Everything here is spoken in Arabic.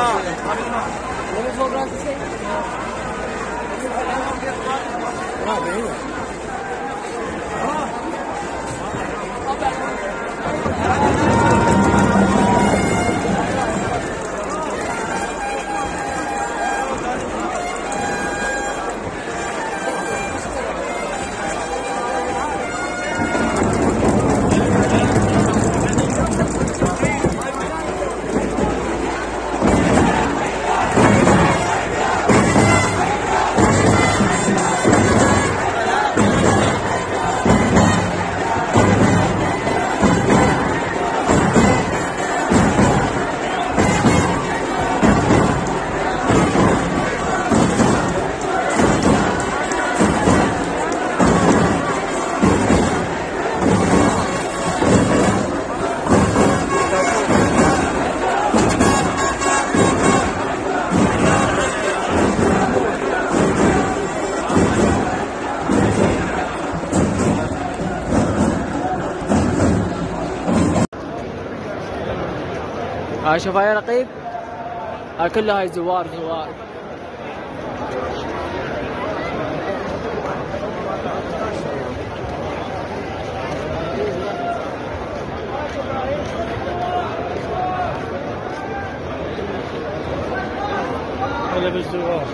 啊？我们说说。那没有。هاي شوف هاي رقيب. هاي كلها هاي زوار زوار. هلا بالزوار.